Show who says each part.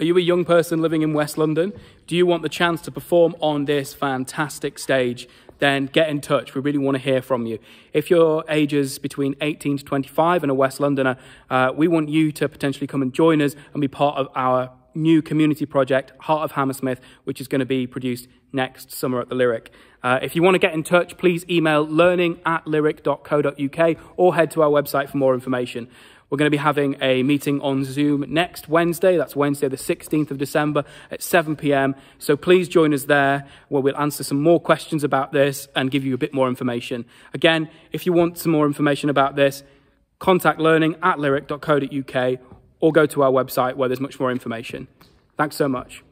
Speaker 1: Are you a young person living in West London? Do you want the chance to perform on this fantastic stage? Then get in touch. We really want to hear from you. If you're ages between 18 to 25 and a West Londoner, uh, we want you to potentially come and join us and be part of our new community project, Heart of Hammersmith, which is going to be produced next summer at the Lyric. Uh, if you want to get in touch, please email learning at lyric.co.uk or head to our website for more information. We're going to be having a meeting on Zoom next Wednesday. That's Wednesday, the 16th of December at 7 p.m. So please join us there where we'll answer some more questions about this and give you a bit more information. Again, if you want some more information about this, contact learning at lyric.co.uk or go to our website where there's much more information. Thanks so much.